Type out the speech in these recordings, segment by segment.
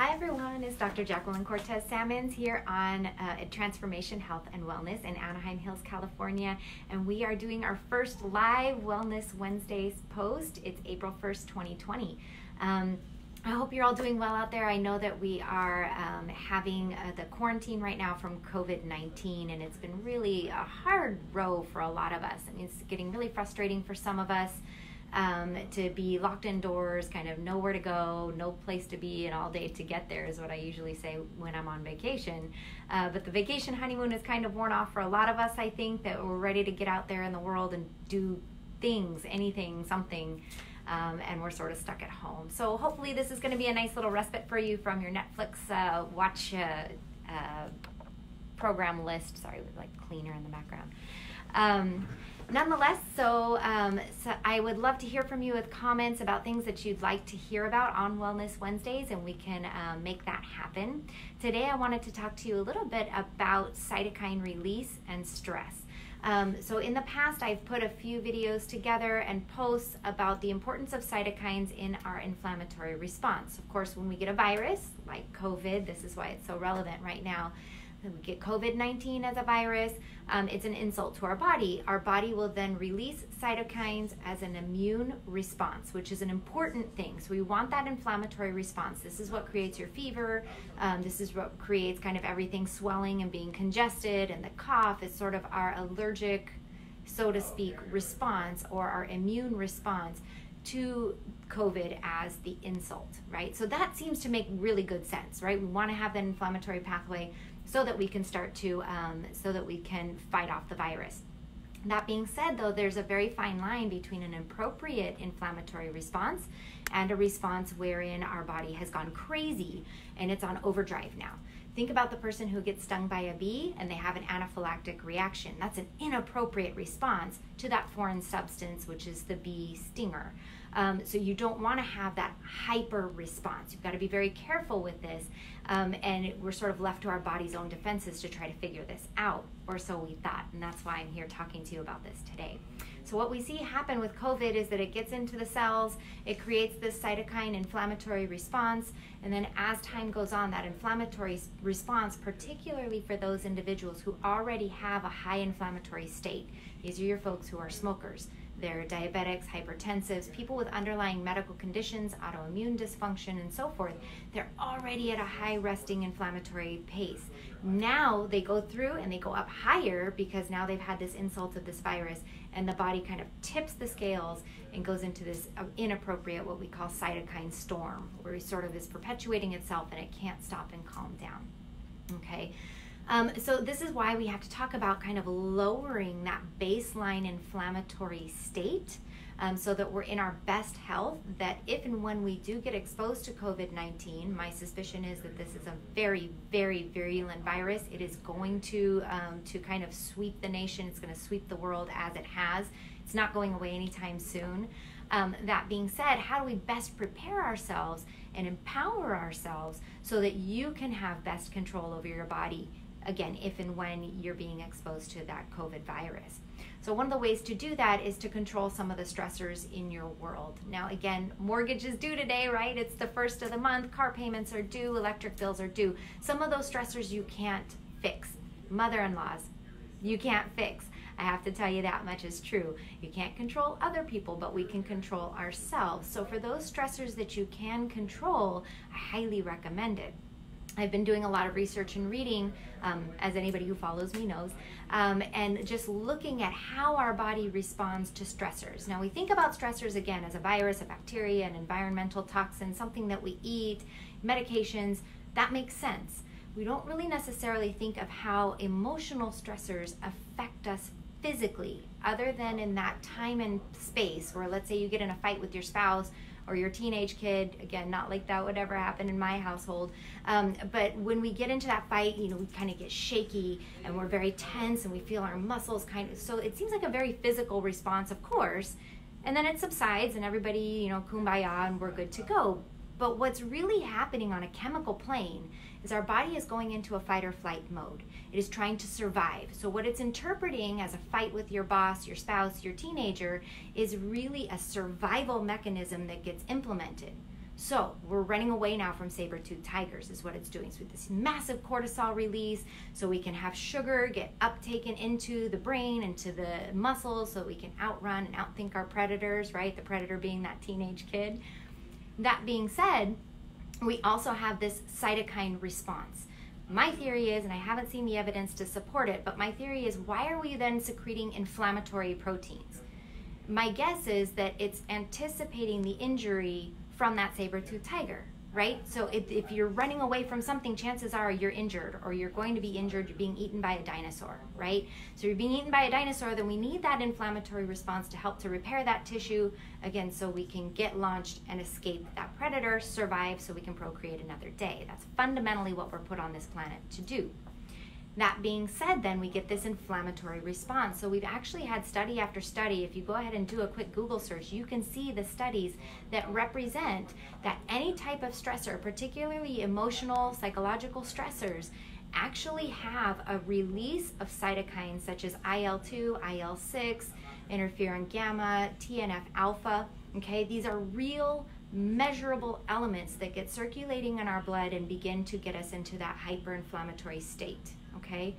Hi everyone, it's Dr. Jacqueline Cortez Salmons here on uh, Transformation Health and Wellness in Anaheim Hills, California. And we are doing our first live Wellness Wednesdays post. It's April 1st, 2020. Um, I hope you're all doing well out there. I know that we are um, having uh, the quarantine right now from COVID 19, and it's been really a hard row for a lot of us. I mean, it's getting really frustrating for some of us um, to be locked indoors, kind of nowhere to go, no place to be, and all day to get there is what I usually say when I'm on vacation. Uh, but the vacation honeymoon is kind of worn off for a lot of us, I think, that we're ready to get out there in the world and do things, anything, something. Um, and we're sort of stuck at home. So hopefully, this is going to be a nice little respite for you from your Netflix uh, watch uh, uh program list. Sorry, with like cleaner in the background. Um, nonetheless, so, um, so I would love to hear from you with comments about things that you'd like to hear about on Wellness Wednesdays, and we can um, make that happen. Today, I wanted to talk to you a little bit about cytokine release and stress. Um, so in the past, I've put a few videos together and posts about the importance of cytokines in our inflammatory response. Of course, when we get a virus like COVID, this is why it's so relevant right now we get COVID 19 as a virus, um, it's an insult to our body. Our body will then release cytokines as an immune response, which is an important thing. So we want that inflammatory response. This is what creates your fever. Um, this is what creates kind of everything swelling and being congested, and the cough is sort of our allergic, so to speak, response or our immune response to COVID as the insult, right? So that seems to make really good sense, right? We want to have that inflammatory pathway so that we can start to, um, so that we can fight off the virus. That being said, though, there's a very fine line between an appropriate inflammatory response and a response wherein our body has gone crazy and it's on overdrive now. Think about the person who gets stung by a bee and they have an anaphylactic reaction. That's an inappropriate response to that foreign substance, which is the bee stinger. Um, so you don't want to have that hyper response. You've got to be very careful with this. Um, and we're sort of left to our body's own defenses to try to figure this out, or so we thought. And that's why I'm here talking to you about this today. So, what we see happen with COVID is that it gets into the cells, it creates this cytokine inflammatory response, and then as time goes on, that inflammatory response, particularly for those individuals who already have a high inflammatory state, these are your folks who are smokers they're diabetics, hypertensives, people with underlying medical conditions, autoimmune dysfunction, and so forth. They're already at a high resting inflammatory pace. Now they go through and they go up higher because now they've had this insult of this virus, and the body kind of tips the scales and goes into this uh, inappropriate, what we call cytokine storm, where it sort of is perpetuating itself and it can't stop and calm down. Okay. Um, so this is why we have to talk about kind of lowering that baseline inflammatory state um, so that we're in our best health. That if and when we do get exposed to COVID 19, my suspicion is that this is a very, very virulent virus. It is going to, um, to kind of sweep the nation, it's going to sweep the world as it has. It's not going away anytime soon. Um, that being said, how do we best prepare ourselves and empower ourselves so that you can have best control over your body again, if and when you're being exposed to that COVID virus. So, one of the ways to do that is to control some of the stressors in your world. Now, again, mortgage is due today, right? It's the first of the month, car payments are due, electric bills are due. Some of those stressors you can't fix. Mother in laws, you can't fix. I have to tell you that much is true. You can't control other people, but we can control ourselves. So, for those stressors that you can control, I highly recommend it. I've been doing a lot of research and reading, um, as anybody who follows me knows, um, and just looking at how our body responds to stressors. Now, we think about stressors again as a virus, a bacteria, an environmental toxin, something that we eat, medications. That makes sense. We don't really necessarily think of how emotional stressors affect us physically, other than in that time and space where, let's say, you get in a fight with your spouse or your teenage kid again not like that would ever happen in my household. Um, but when we get into that fight you know we kind of get shaky and we're very tense and we feel our muscles kind of so it seems like a very physical response of course. And then it subsides and everybody you know kumbaya and we're good to go. But what's really happening on a chemical plane is our body is going into a fight or flight mode. It is trying to survive. So, what it's interpreting as a fight with your boss, your spouse, your teenager is really a survival mechanism that gets implemented. So we're running away now from saber tooth tigers is what it's doing. So this massive cortisol release so we can have sugar get uptaken into the brain, into the muscles so we can outrun and outthink our predators, right? The predator being that teenage kid. That being said, we also have this cytokine response. My theory is, and I haven't seen the evidence to support it, but my theory is why are we then secreting inflammatory proteins? My guess is that it's anticipating the injury from that saber-toothed tiger, right? So if, if you're running away from something, chances are you're injured or you're going to be injured, you're being eaten by a dinosaur, right? So you're being eaten by a dinosaur, then we need that inflammatory response to help to repair that tissue, again, so we can get launched and escape that predator, survive so we can procreate another day. That's fundamentally what we're put on this planet to do. That being said, then we get this inflammatory response. So we've actually had study after study. If you go ahead and do a quick Google search, you can see the studies that represent that any type of stressor, particularly emotional, psychological stressors, actually have a release of cytokines such as IL 2, IL 6, interferon gamma, TNF alpha. Okay, these are real measurable elements that get circulating in our blood and begin to get us into that hyperinflammatory state okay?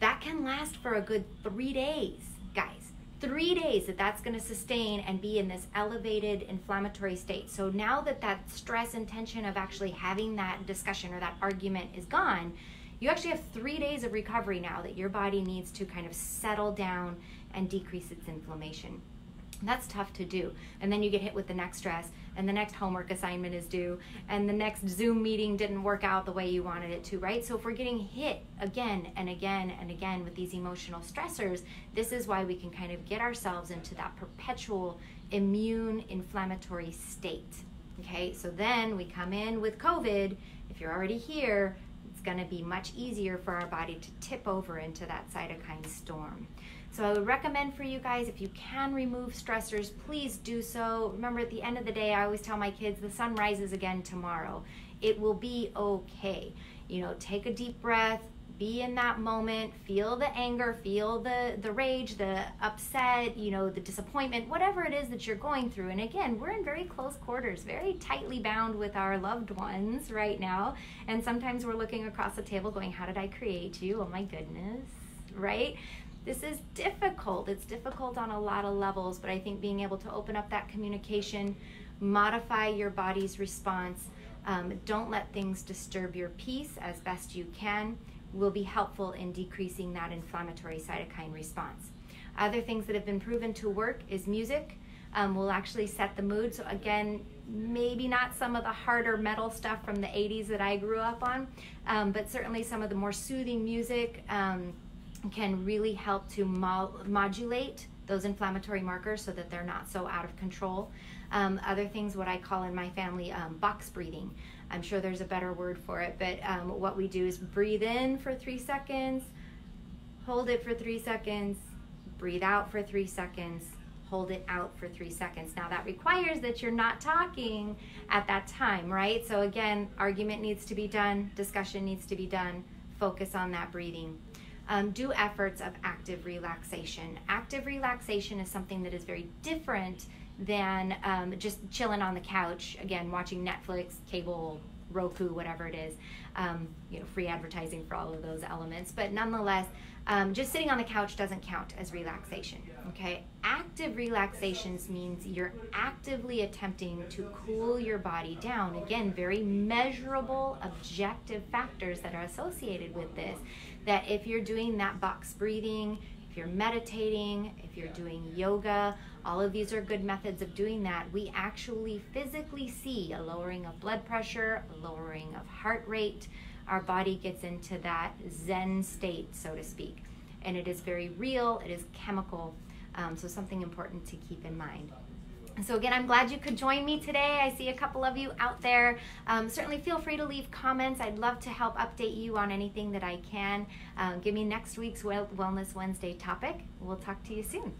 That can last for a good three days, guys. Three days that that's going to sustain and be in this elevated inflammatory state. So now that that stress and tension of actually having that discussion or that argument is gone, you actually have three days of recovery now that your body needs to kind of settle down and decrease its inflammation. That's tough to do. And then you get hit with the next stress, and the next homework assignment is due, and the next Zoom meeting didn't work out the way you wanted it to, right? So if we're getting hit again and again and again with these emotional stressors, this is why we can kind of get ourselves into that perpetual immune inflammatory state. Okay, so then we come in with COVID. If you're already here, it's going to be much easier for our body to tip over into that cytokine storm. So I would recommend for you guys, if you can remove stressors, please do so. Remember, at the end of the day, I always tell my kids, the sun rises again tomorrow. It will be okay. You know, take a deep breath, be in that moment, feel the anger, feel the, the rage, the upset, you know, the disappointment, whatever it is that you're going through. And again, we're in very close quarters, very tightly bound with our loved ones right now. And sometimes we're looking across the table going, How did I create you? Oh my goodness, right? This is difficult. It's difficult on a lot of levels, but I think being able to open up that communication, modify your body's response, um, don't let things disturb your peace as best you can, will be helpful in decreasing that inflammatory cytokine response. Other things that have been proven to work is music. Um, will actually set the mood. So again, maybe not some of the harder metal stuff from the 80s that I grew up on, um, but certainly some of the more soothing music. Um, can really help to mo- modulate those inflammatory markers so that they're not so out of control. Um, other things, what I call in my family, um, box breathing. I'm sure there's a better word for it, but um, what we do is breathe in for three seconds, hold it for three seconds, breathe out for three seconds, hold it out for three seconds. Now, that requires that you're not talking at that time, right? So, again, argument needs to be done, discussion needs to be done, focus on that breathing um, do efforts of active relaxation. Active relaxation is something that is very different than um, just chilling on the couch, again, watching Netflix, cable, Roku, whatever it is. Um, you know, free advertising for all of those elements. But nonetheless, um, just sitting on the couch doesn't count as relaxation. Okay, active relaxations means you're actively attempting to cool your body down. Again, very measurable, objective factors that are associated with this that if you're doing that box breathing, if you're meditating, if you're doing yoga, all of these are good methods of doing that. We actually physically see a lowering of blood pressure, a lowering of heart rate. Our body gets into that Zen state, so to speak. And it is very real, it is chemical, um, so something important to keep in mind. So again, I'm glad you could join me today. I see a couple of you out there. Um, certainly feel free to leave comments. I'd love to help update you on anything that I can. Um, give me next week's Wellness Wednesday topic. We'll talk to you soon.